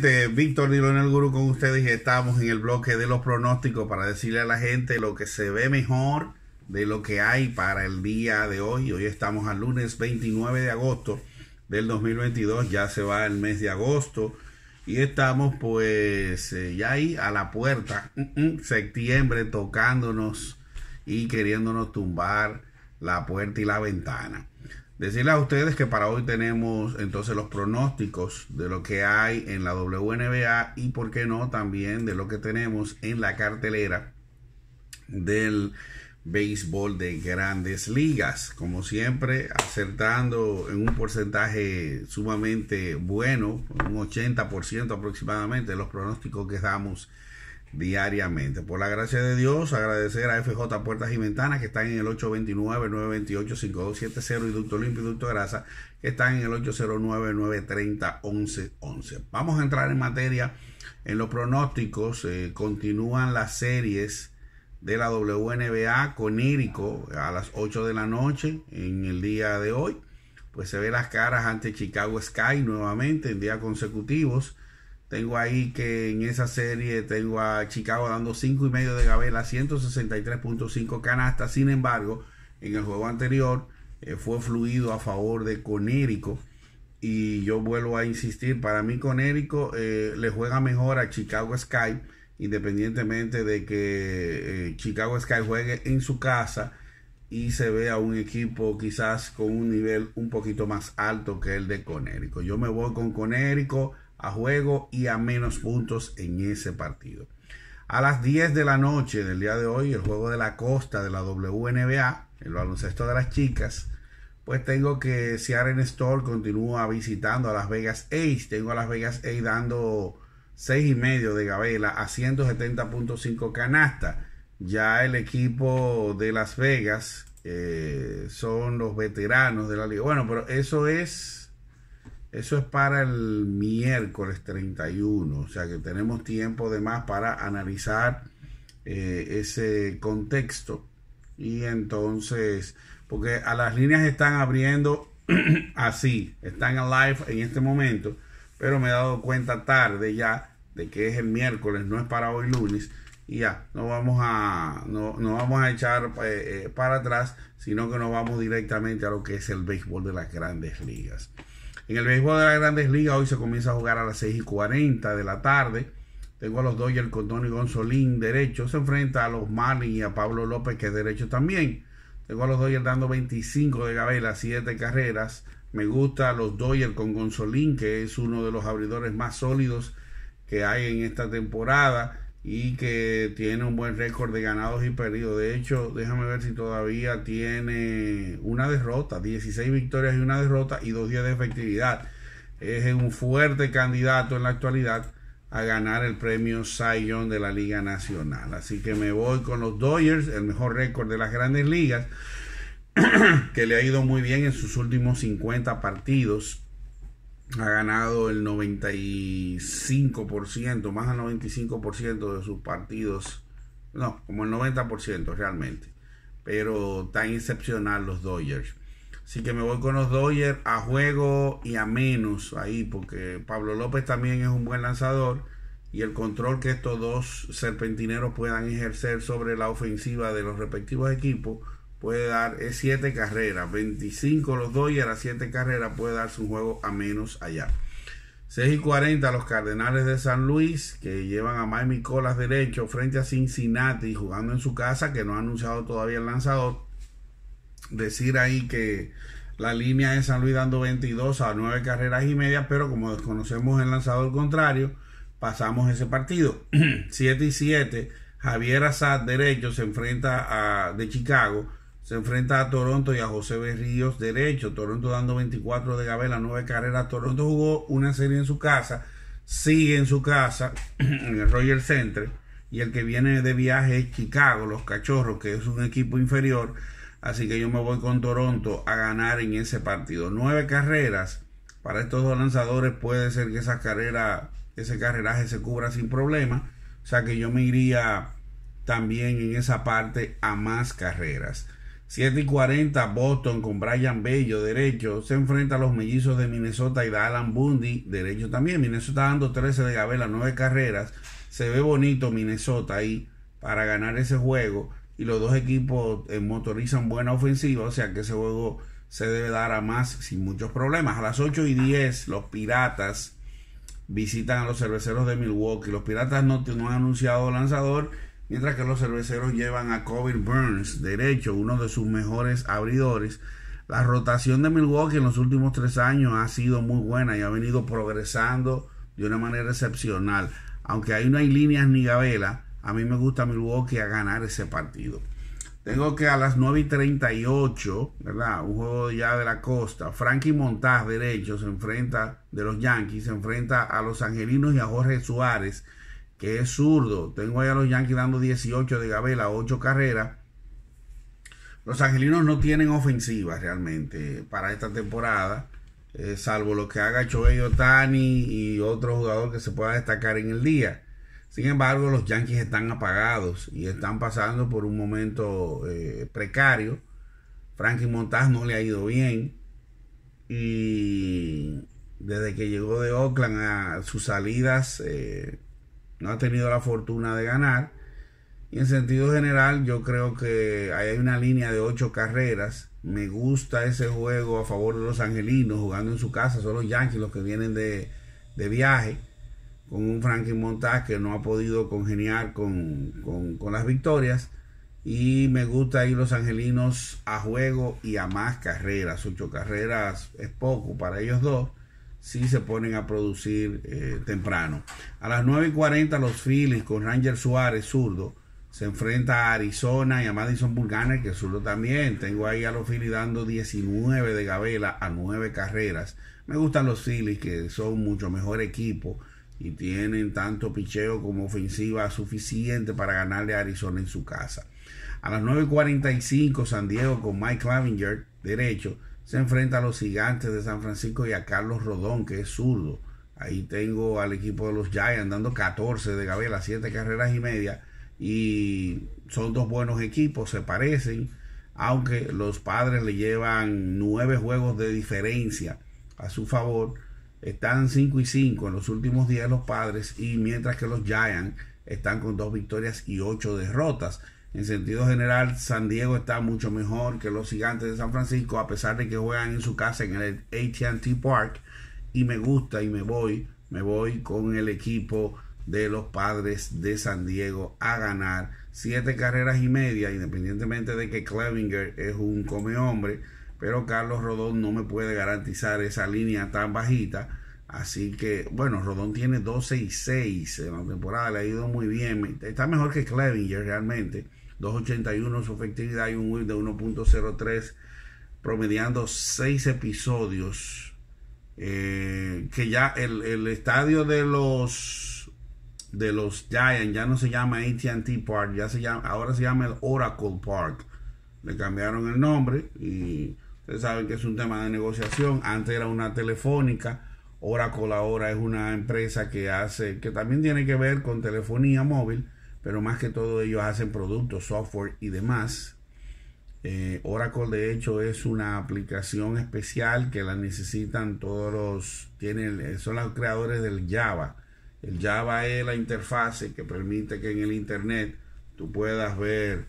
Víctor y el Guru con ustedes y estamos en el bloque de los pronósticos para decirle a la gente lo que se ve mejor de lo que hay para el día de hoy. Hoy estamos al lunes 29 de agosto del 2022, ya se va el mes de agosto y estamos pues eh, ya ahí a la puerta, mm, septiembre tocándonos y queriéndonos tumbar la puerta y la ventana. Decirles a ustedes que para hoy tenemos entonces los pronósticos de lo que hay en la WNBA y por qué no también de lo que tenemos en la cartelera del béisbol de grandes ligas. Como siempre, acertando en un porcentaje sumamente bueno, un 80% aproximadamente de los pronósticos que damos diariamente. Por la gracia de Dios, agradecer a FJ Puertas y Ventanas que están en el 829-928-5270 y Ducto Limpio y Ducto Grasa que están en el 809-930-1111. Vamos a entrar en materia en los pronósticos. Eh, continúan las series de la WNBA con Irico a las 8 de la noche en el día de hoy. Pues se ve las caras ante Chicago Sky nuevamente en días consecutivos. Tengo ahí que en esa serie tengo a Chicago dando 5 y medio de Gabela, 163.5 canastas. Sin embargo, en el juego anterior eh, fue fluido a favor de Conérico. Y yo vuelvo a insistir, para mí Conérico eh, le juega mejor a Chicago Sky, independientemente de que eh, Chicago Sky juegue en su casa y se vea un equipo quizás con un nivel un poquito más alto que el de Conérico. Yo me voy con Conérico a juego y a menos puntos en ese partido. A las 10 de la noche del día de hoy, el juego de la costa de la WNBA, el baloncesto de las chicas, pues tengo que Seattle Store continúa visitando a Las Vegas Ace. Tengo a Las Vegas Ace dando 6 y medio de Gabela a 170.5 canasta. Ya el equipo de Las Vegas eh, son los veteranos de la liga. Bueno, pero eso es eso es para el miércoles 31, o sea que tenemos tiempo de más para analizar eh, ese contexto. Y entonces, porque a las líneas están abriendo así, están en live en este momento, pero me he dado cuenta tarde ya de que es el miércoles, no es para hoy lunes. Y ya, no vamos a, no, vamos a echar eh, eh, para atrás, sino que nos vamos directamente a lo que es el béisbol de las grandes ligas. En el béisbol de las grandes ligas hoy se comienza a jugar a las 6 y 40 de la tarde. Tengo a los Dodgers con Tony Gonzolín derecho. Se enfrenta a los Marlins y a Pablo López que es derecho también. Tengo a los Dodgers dando 25 de Gabela, 7 carreras. Me gusta los Dodgers con Gonzolín que es uno de los abridores más sólidos que hay en esta temporada y que tiene un buen récord de ganados y perdidos. De hecho, déjame ver si todavía tiene una derrota, 16 victorias y una derrota y dos días de efectividad. Es un fuerte candidato en la actualidad a ganar el premio Cy Young de la Liga Nacional. Así que me voy con los Dodgers, el mejor récord de las grandes ligas, que le ha ido muy bien en sus últimos 50 partidos ha ganado el 95%, más del 95% de sus partidos, no, como el 90% realmente, pero tan excepcional los Dodgers. Así que me voy con los Dodgers a juego y a menos ahí, porque Pablo López también es un buen lanzador y el control que estos dos serpentineros puedan ejercer sobre la ofensiva de los respectivos equipos puede dar es 7 carreras, 25 los Dodgers a 7 carreras puede darse un juego a menos allá. 6 y 40 los Cardenales de San Luis que llevan a Miami Colas derecho frente a Cincinnati jugando en su casa que no ha anunciado todavía el lanzador. Decir ahí que la línea de San Luis dando 22 a 9 carreras y media, pero como desconocemos el lanzador contrario, pasamos ese partido. 7 y 7, Javier Assad derecho se enfrenta a de Chicago se enfrenta a Toronto y a José Berríos derecho. Toronto dando 24 de Gabela, 9 carreras. Toronto jugó una serie en su casa, sigue en su casa, en el Royal Center. Y el que viene de viaje es Chicago, los Cachorros, que es un equipo inferior. Así que yo me voy con Toronto a ganar en ese partido. Nueve carreras para estos dos lanzadores. Puede ser que esa carrera, ese carreraje se cubra sin problema. O sea que yo me iría también en esa parte a más carreras. 7 y 40, Boston con Brian Bello, derecho. Se enfrenta a los mellizos de Minnesota y Alan Bundy, derecho también. Minnesota dando 13 de Gabela, 9 carreras. Se ve bonito Minnesota ahí para ganar ese juego. Y los dos equipos eh, motorizan buena ofensiva, o sea que ese juego se debe dar a más sin muchos problemas. A las 8 y 10, los Piratas visitan a los cerveceros de Milwaukee. Los Piratas no, no han anunciado lanzador mientras que los cerveceros llevan a Kobe Burns, derecho, uno de sus mejores abridores. La rotación de Milwaukee en los últimos tres años ha sido muy buena y ha venido progresando de una manera excepcional. Aunque ahí no hay líneas ni gabela, a mí me gusta Milwaukee a ganar ese partido. Tengo que a las 9 y 38, ¿verdad? Un juego ya de la costa. Frankie Montaz, derecho, se enfrenta de los Yankees, se enfrenta a los Angelinos y a Jorge Suárez que es zurdo. Tengo ahí a los Yankees dando 18 de Gabela, 8 carreras. Los angelinos no tienen ofensiva realmente para esta temporada, eh, salvo lo que haga Choey Otani y otro jugador que se pueda destacar en el día. Sin embargo, los Yankees están apagados y están pasando por un momento eh, precario. Frankie Montaz no le ha ido bien y desde que llegó de Oakland a sus salidas eh, no ha tenido la fortuna de ganar. Y en sentido general, yo creo que hay una línea de ocho carreras. Me gusta ese juego a favor de los angelinos jugando en su casa. Son los Yankees los que vienen de, viaje con un Frankie Montaz que no ha podido congeniar con, con las victorias. Y me gusta ir los angelinos a juego y a más carreras. Ocho carreras es poco para ellos dos si se ponen a producir eh, temprano. A las 9 y 40 los Phillies con Ranger Suárez, zurdo, se enfrenta a Arizona y a Madison Bulganer, que es zurdo también. Tengo ahí a los Phillies dando 19 de Gabela a 9 carreras. Me gustan los Phillies, que son mucho mejor equipo y tienen tanto picheo como ofensiva suficiente para ganarle a Arizona en su casa. A las 9.45 San Diego con Mike Clavinger, derecho, se enfrenta a los gigantes de San Francisco y a Carlos Rodón, que es zurdo. Ahí tengo al equipo de los Giants dando 14 de Gabela, 7 carreras y media. Y son dos buenos equipos, se parecen, aunque los padres le llevan 9 juegos de diferencia a su favor. Están 5 y 5 en los últimos días los padres, y mientras que los Giants están con dos victorias y 8 derrotas. En sentido general, San Diego está mucho mejor que los gigantes de San Francisco, a pesar de que juegan en su casa en el ATT Park. Y me gusta y me voy, me voy con el equipo de los padres de San Diego a ganar siete carreras y media, independientemente de que Clevinger es un come hombre, pero Carlos Rodón no me puede garantizar esa línea tan bajita. Así que, bueno, Rodón tiene 12 y 6 en la temporada, le ha ido muy bien. Está mejor que Clevinger realmente. 281 su efectividad y un WIP de 1.03, promediando 6 episodios. Eh, que ya el, estadio de los de los Giants ya no se llama AT&T Park, ya se llama, ahora se llama el Oracle Park. Le cambiaron el nombre y ustedes saben que es un tema de negociación. Antes era una telefónica. Oracle ahora es una empresa que hace, que también tiene que ver con telefonía móvil pero más que todo ellos hacen productos, software y demás. Eh, Oracle de hecho es una aplicación especial que la necesitan todos los, tienen, son los creadores del Java. El Java es la interfase que permite que en el Internet tú puedas ver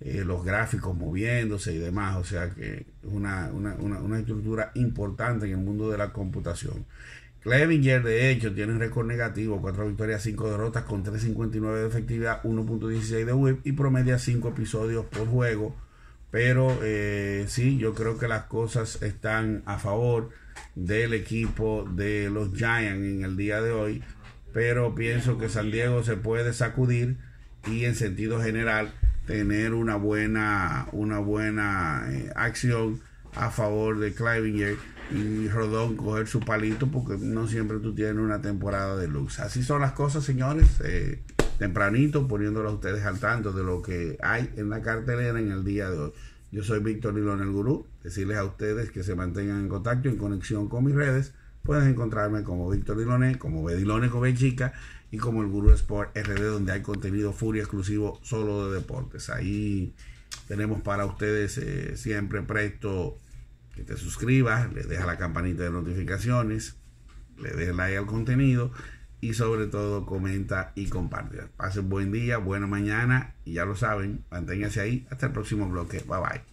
eh, los gráficos moviéndose y demás. O sea que es una, una, una estructura importante en el mundo de la computación. Clevinger, de hecho, tiene un récord negativo, 4 victorias, 5 derrotas con 3.59 de efectividad, 1.16 de whip y promedia 5 episodios por juego. Pero eh, sí, yo creo que las cosas están a favor del equipo de los Giants en el día de hoy. Pero pienso que San Diego se puede sacudir y en sentido general tener una buena, una buena eh, acción a favor de Clevinger y Rodón coger su palito porque no siempre tú tienes una temporada de luz. Así son las cosas, señores. Eh, tempranito, poniéndolo a ustedes al tanto de lo que hay en la cartelera en el día de hoy. Yo soy Víctor Lilón el Gurú. Decirles a ustedes que se mantengan en contacto, en conexión con mis redes. Pueden encontrarme como Víctor Diloné, como Bedilone con chica y como el Gurú Sport RD, donde hay contenido furia exclusivo solo de deportes. Ahí tenemos para ustedes eh, siempre presto que te suscribas, le dejas la campanita de notificaciones, le des like al contenido y sobre todo comenta y comparte. Pasen buen día, buena mañana y ya lo saben, manténgase ahí. Hasta el próximo bloque. Bye bye.